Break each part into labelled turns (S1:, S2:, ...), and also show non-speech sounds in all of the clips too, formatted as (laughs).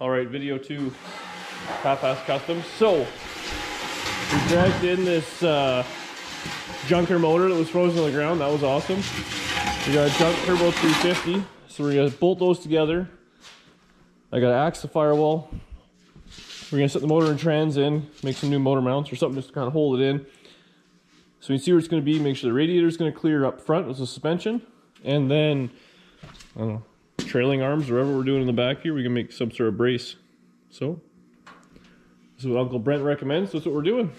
S1: All right, video two, Half Ass Kustoms. So, we dragged in this uh, junker motor that was frozen on the ground. That was awesome. We got a junk turbo 350. So we're gonna bolt those together. I gotta axe the firewall. We're gonna set the motor and trans in, make some new motor mounts or something just to kind of hold it in. So we see where it's gonna be, make sure the radiator is gonna clear up front with the suspension. And then, I don't know, trailing arms, whatever we're doing in the back here, we can make some sort of brace. So, this is what Uncle Brent recommends, that's what we're doing.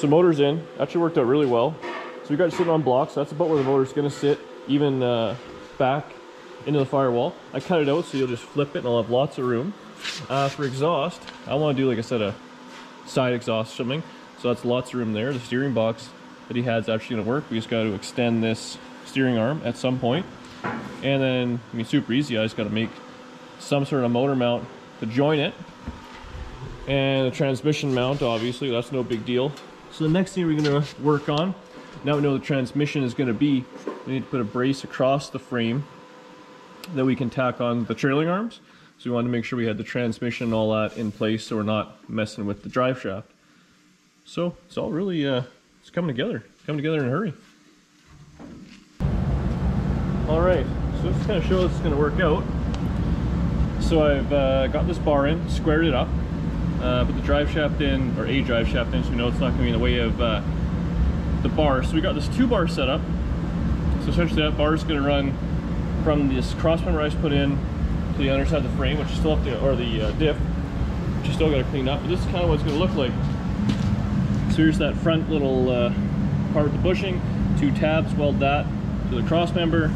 S1: So motor's in, actually worked out really well. So we got it sitting on blocks, that's about where the motor's gonna sit, even uh, back into the firewall. I cut it out so you'll just flip it and I'll have lots of room. Uh, for exhaust, I wanna do, like I said, a side exhaust something. So that's lots of room there. The steering box that he has actually gonna work. We just gotta extend this steering arm at some point. And then, I mean, super easy. I just gotta make some sort of motor mount to join it. And a transmission mount, obviously, that's no big deal. So the next thing we're gonna work on, now we know the transmission is gonna be, we need to put a brace across the frame that we can tack on the trailing arms. So we wanted to make sure we had the transmission and all that in place so we're not messing with the drive shaft. So it's all really, uh, it's coming together. Coming together in a hurry. All right, so this kind of shows it's gonna work out. So I've uh, got this bar in, squared it up, uh, put the drive shaft in, or a drive shaft in, so we know it's not gonna be in the way of uh, the bar. So we got this two bar set up. So essentially that bar is gonna run from this crossmember I just put in to the underside of the frame, which is still up to, or the uh, diff, which you still gotta clean up. But this is kind of what it's gonna look like. So here's that front little uh, part with the bushing, two tabs, weld that to the crossmember,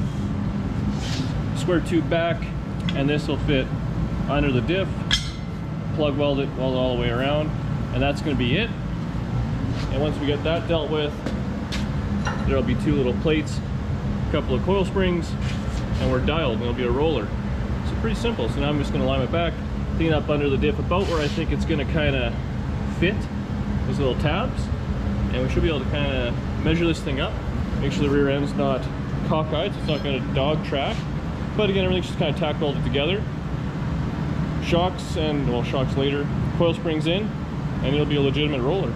S1: square tube back, and this will fit under the diff, plug weld it, all the way around, and that's gonna be it. And once we get that dealt with, there'll be two little plates, a couple of coil springs, and we're dialed, and it'll be a roller. So pretty simple. So now I'm just gonna line it back, clean up under the diff about where I think it's gonna kinda fit, those little tabs, and we should be able to kinda measure this thing up, make sure the rear end's not cockeyed, so it's not gonna dog track. But again, everything's just kind of tack welded together. Shocks and, well, shocks later, coil springs in, and it'll be a legitimate roller.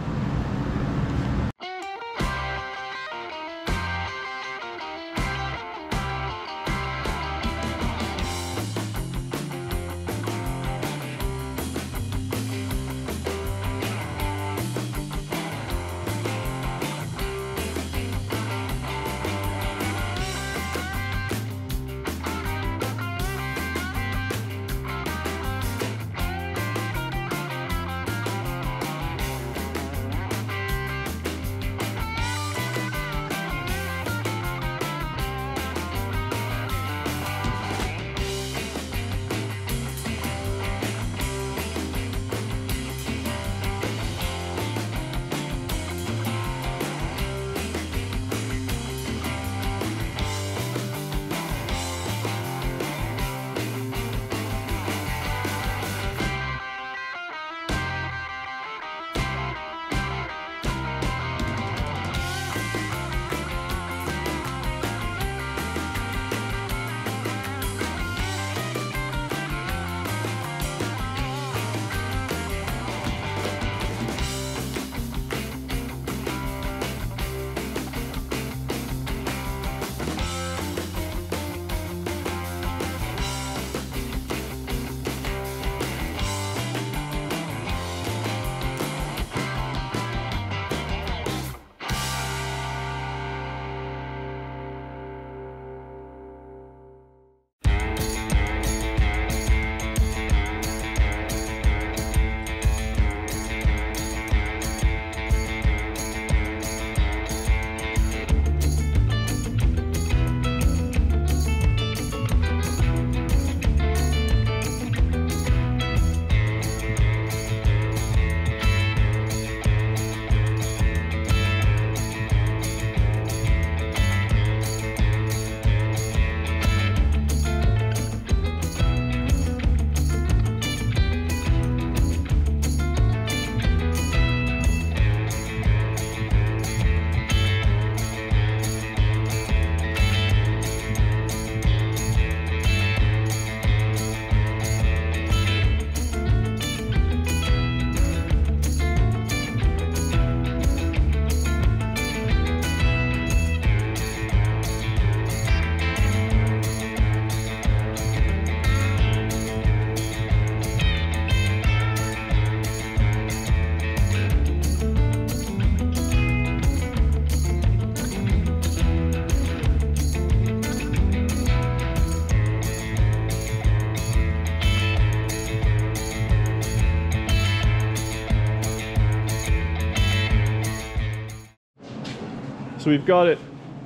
S1: So we've got it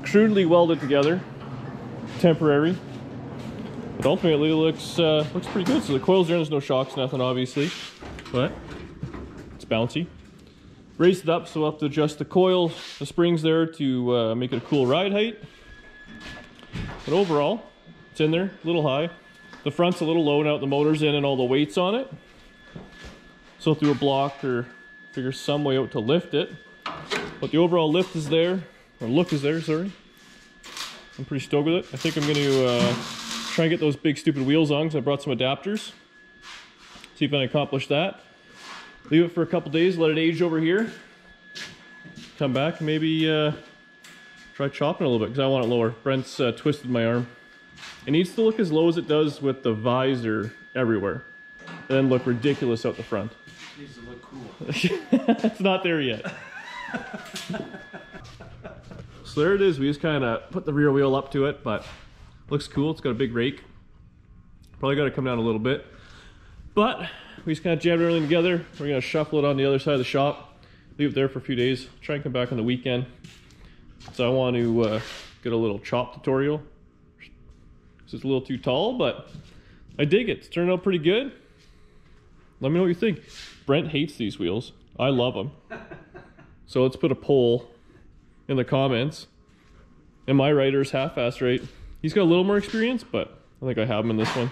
S1: crudely welded together, temporary. But ultimately it looks, uh, looks pretty good. So the coils are in, there's no shocks, nothing obviously, but it's bouncy. Raised it up so we'll have to adjust the coil, the springs there to uh, make it a cool ride height. But overall, it's in there, a little high. The front's a little low now the motor's in and all the weight's on it. So through a block or figure some way out to lift it. But the overall lift is there, or look is there, sorry. I'm pretty stoked with it. I think I'm going to uh, try and get those big stupid wheels on because I brought some adapters. See if I can accomplish that. Leave it for a couple days, let it age over here. Come back maybe uh, try chopping a little bit because I want it lower. Brent's uh, twisted my arm. It needs to look as low as it does with the visor everywhere. And then look ridiculous out the front.
S2: It needs to look cool. (laughs)
S1: it's not there yet. (laughs) so there it is. We just kind of put the rear wheel up to it, but looks cool. It's got a big rake. Probably got to come down a little bit. But we just kind of jammed everything together. We're going to shuffle it on the other side of the shop. Leave it there for a few days. Try and come back on the weekend. So I want to uh, get a little chop tutorial. It's a little too tall, but I dig it. It's turned out pretty good. Let me know what you think. Brent hates these wheels. I love them. (laughs) so let's put a poll in the comments. And my is half-ass right? He's got a little more experience, but I think I have him in this one.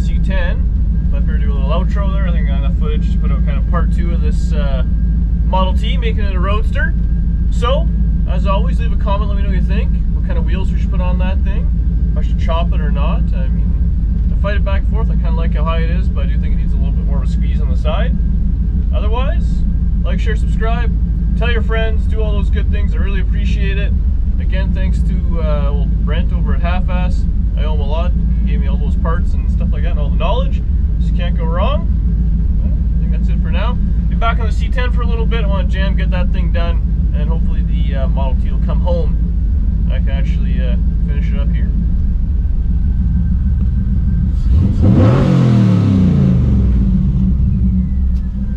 S1: C10. Left to do a little outro there. I think I got enough footage to put out kind of part two of this uh, Model T, making it a roadster. So, as always, leave a comment, let me know what you think. What kind of wheels we should put on that thing. If I should chop it or not. I mean, I fight it back and forth. I kind of like how high it is, but I do think it needs a little bit more of a squeeze on the side. Otherwise, like, share, subscribe, tell your friends, do all those good things. I really appreciate it. Again, thanks to uh, old Brent over at Half Ass. I owe him a lot. He gave me all those parts and stuff like that and all the knowledge. So you can't go wrong. I think that's it for now. Be back on the C10 for a little bit. I want to jam, get that thing done, and hopefully the uh, Model T will come home. I can actually uh, finish it up here.